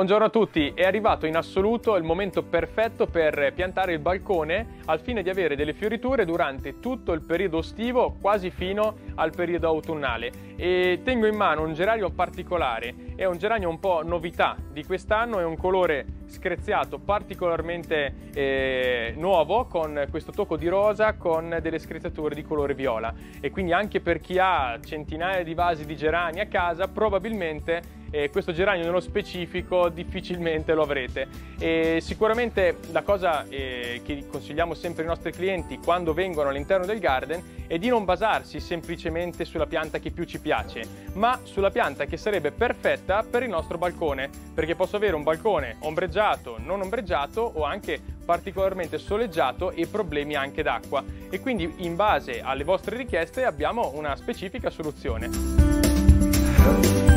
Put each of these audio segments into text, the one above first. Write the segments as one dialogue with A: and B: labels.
A: Buongiorno a tutti, è arrivato in assoluto il momento perfetto per piantare il balcone al fine di avere delle fioriture durante tutto il periodo estivo, quasi fino al periodo autunnale. E tengo in mano un geranio particolare, è un geranio un po' novità di quest'anno, è un colore screziato particolarmente eh, nuovo con questo tocco di rosa con delle screziature di colore viola. E quindi anche per chi ha centinaia di vasi di gerani a casa probabilmente eh, questo geranio nello specifico difficilmente lo avrete. E sicuramente la cosa eh, che consigliamo sempre ai nostri clienti quando vengono all'interno del garden è di non basarsi semplicemente sulla pianta che più ci piace, ma sulla pianta che sarebbe perfetta per il nostro balcone, perché posso avere un balcone ombreggiato, non ombreggiato o anche particolarmente soleggiato e problemi anche d'acqua e quindi in base alle vostre richieste abbiamo una specifica soluzione.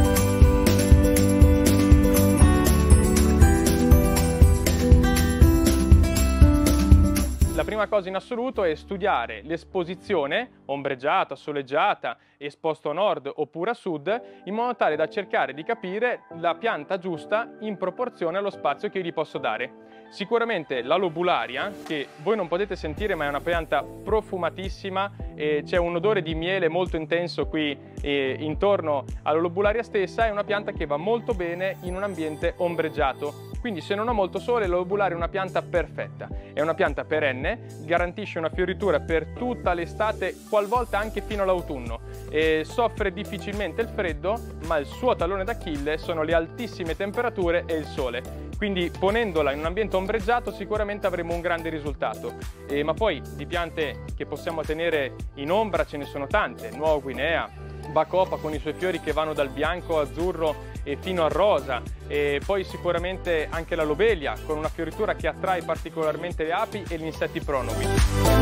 A: La prima cosa in assoluto è studiare l'esposizione ombreggiata, soleggiata, esposto a nord oppure a sud, in modo tale da cercare di capire la pianta giusta in proporzione allo spazio che io gli posso dare. Sicuramente la lobularia, che voi non potete sentire ma è una pianta profumatissima, c'è un odore di miele molto intenso qui eh, intorno alla lobularia stessa, è una pianta che va molto bene in un ambiente ombreggiato quindi se non ha molto sole l'obulare è una pianta perfetta. È una pianta perenne, garantisce una fioritura per tutta l'estate, qualvolta anche fino all'autunno. soffre difficilmente il freddo, ma il suo tallone d'Achille sono le altissime temperature e il sole. Quindi ponendola in un ambiente ombreggiato sicuramente avremo un grande risultato. Eh, ma poi di piante che possiamo tenere in ombra ce ne sono tante, Nuova Guinea, Bacopa con i suoi fiori che vanno dal bianco, azzurro e fino al rosa e poi sicuramente anche la lobelia con una fioritura che attrae particolarmente le api e gli insetti pronughi.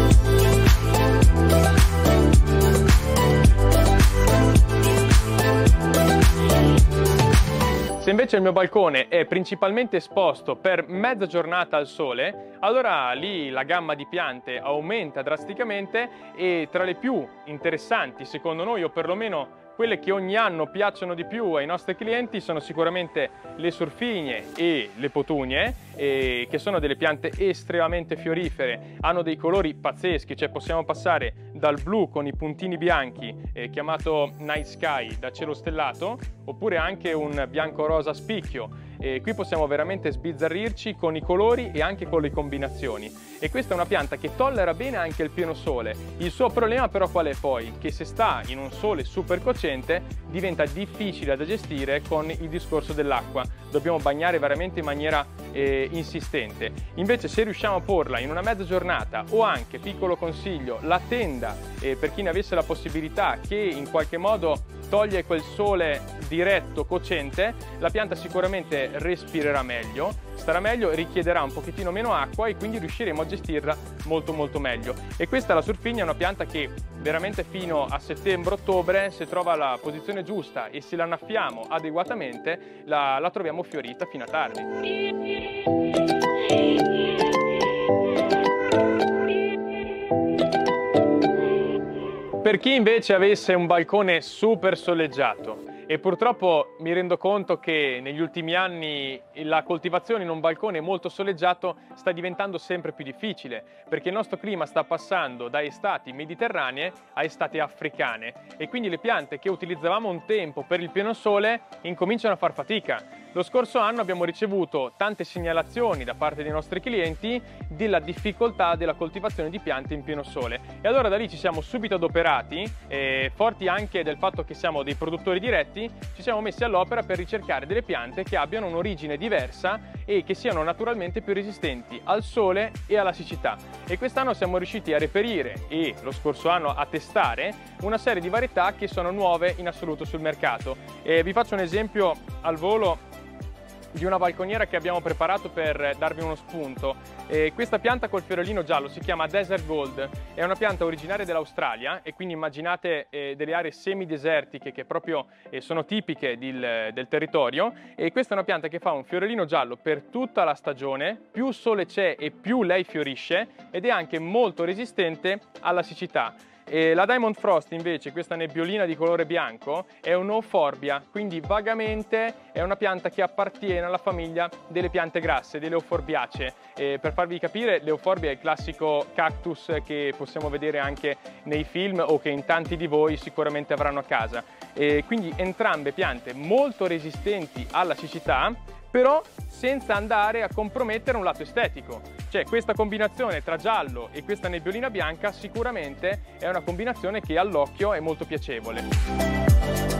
A: Se invece il mio balcone è principalmente esposto per mezza giornata al sole, allora lì la gamma di piante aumenta drasticamente e tra le più interessanti secondo noi o perlomeno quelle che ogni anno piacciono di più ai nostri clienti sono sicuramente le surfigne e le potunie, eh, che sono delle piante estremamente fiorifere, hanno dei colori pazzeschi, cioè possiamo passare dal blu con i puntini bianchi, eh, chiamato night sky, da cielo stellato, oppure anche un bianco-rosa spicchio, e qui possiamo veramente sbizzarrirci con i colori e anche con le combinazioni. E questa è una pianta che tollera bene anche il pieno sole. Il suo problema però qual è poi? Che se sta in un sole super cocente diventa difficile da gestire con il discorso dell'acqua. Dobbiamo bagnare veramente in maniera eh, insistente. Invece se riusciamo a porla in una mezza giornata o anche, piccolo consiglio, la tenda eh, per chi ne avesse la possibilità che in qualche modo toglie quel sole diretto, cocente, la pianta sicuramente respirerà meglio, starà meglio, richiederà un pochettino meno acqua e quindi riusciremo a gestirla molto molto meglio. E questa la surfigna è una pianta che veramente fino a settembre-ottobre se trova la posizione giusta e se la annaffiamo adeguatamente la, la troviamo fiorita fino a tardi. Per chi invece avesse un balcone super soleggiato. E purtroppo mi rendo conto che negli ultimi anni la coltivazione in un balcone molto soleggiato sta diventando sempre più difficile perché il nostro clima sta passando da estati mediterranee a estati africane. E quindi le piante che utilizzavamo un tempo per il pieno sole incominciano a far fatica lo scorso anno abbiamo ricevuto tante segnalazioni da parte dei nostri clienti della difficoltà della coltivazione di piante in pieno sole e allora da lì ci siamo subito adoperati, eh, forti anche del fatto che siamo dei produttori diretti, ci siamo messi all'opera per ricercare delle piante che abbiano un'origine diversa e che siano naturalmente più resistenti al sole e alla siccità. E quest'anno siamo riusciti a reperire e lo scorso anno a testare una serie di varietà che sono nuove in assoluto sul mercato. E vi faccio un esempio al volo di una balconiera che abbiamo preparato per darvi uno spunto. E questa pianta col fiorellino giallo si chiama Desert Gold, è una pianta originaria dell'Australia e quindi immaginate eh, delle aree semidesertiche che proprio eh, sono tipiche del, del, territorio e questa è una pianta che fa un fiorellino giallo per tutta la stagione, più sole c'è e più lei fiorisce ed è anche molto resistente alla siccità. E la Diamond Frost invece, questa nebbiolina di colore bianco, è un'euforbia, quindi vagamente è una pianta che appartiene alla famiglia delle piante grasse, delle euforbiacee. E per farvi capire, l'euforbia è il classico cactus che possiamo vedere anche nei film o che in tanti di voi sicuramente avranno a casa. E quindi entrambe piante molto resistenti alla siccità, però senza andare a compromettere un lato estetico. Cioè questa combinazione tra giallo e questa nebbiolina bianca sicuramente è una combinazione che all'occhio è molto piacevole.